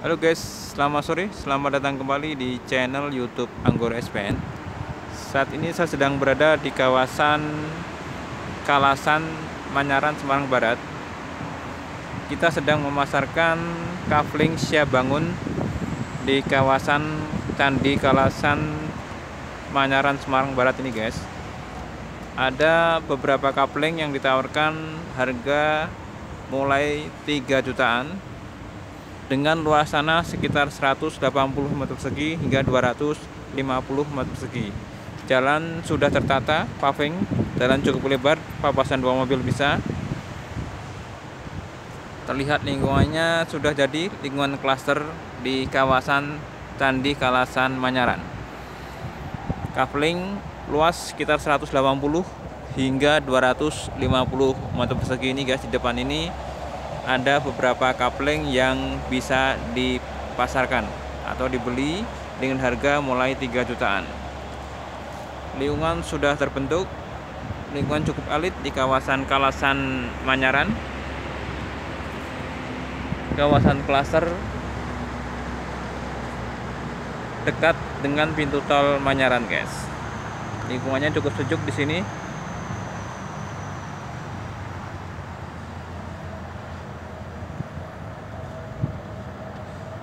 Halo guys, selamat sore, selamat datang kembali di channel YouTube Anggora SPN. Saat ini saya sedang berada di kawasan Kalasan Manyaran Semarang Barat. Kita sedang memasarkan kafling siap bangun di kawasan Candi Kalasan Manyaran Semarang Barat ini guys. Ada beberapa kapling yang ditawarkan harga mulai 3 jutaan dengan luas tanah sekitar 180 meter persegi hingga 250 meter persegi. Jalan sudah tertata, paving, jalan cukup lebar, papasan dua mobil bisa. Terlihat lingkungannya sudah jadi lingkungan klaster di kawasan Candi Kalasan Manyaran. Kafling luas sekitar 180 hingga 250 meter persegi ini guys di depan ini ada beberapa kapling yang bisa dipasarkan atau dibeli dengan harga mulai 3 jutaan. Lingkungan sudah terbentuk, lingkungan cukup elit di kawasan Kalasan Manyaran. Kawasan klaster dekat dengan pintu tol Manyaran, guys. Lingkungannya cukup sejuk di sini.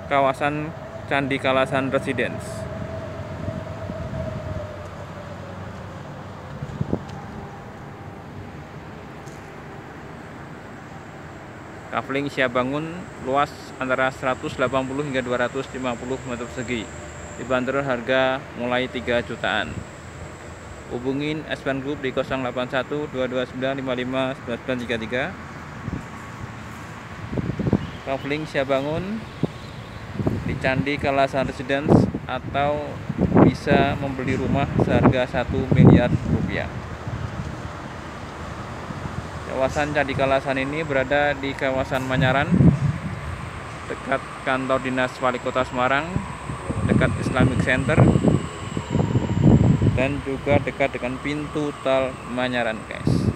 Kawasan Candi Kalasan Residence. Kafling siap bangun luas antara 180 hingga 250 meter persegi. Dibanderol harga mulai 3 jutaan. Hubungin Espan Group di 081 229 55 9933. Kafling siap bangun di Candi Kalasan Residence atau bisa membeli rumah seharga 1 miliar rupiah. Kawasan Candi Kalasan ini berada di kawasan Manyaran, dekat kantor dinas wali kota Semarang, dekat Islamic Center, dan juga dekat dengan pintu tol Manyaran, guys.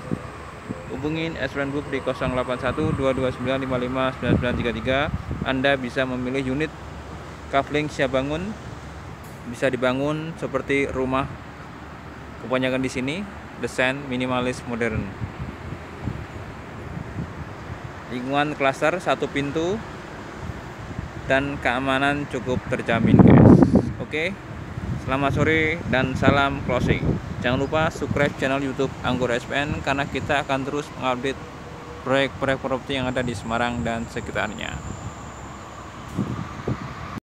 Hubungin Espen Group di 081 229 55 9933. Anda bisa memilih unit kafling siap bangun bisa dibangun seperti rumah kebanyakan di sini desain minimalis modern. Lingkungan klaster satu pintu dan keamanan cukup terjamin guys. Oke selamat sore dan salam closing. Jangan lupa subscribe channel youtube Anggur SPN karena kita akan terus mengupdate proyek-proyek properti yang ada di Semarang dan sekitarnya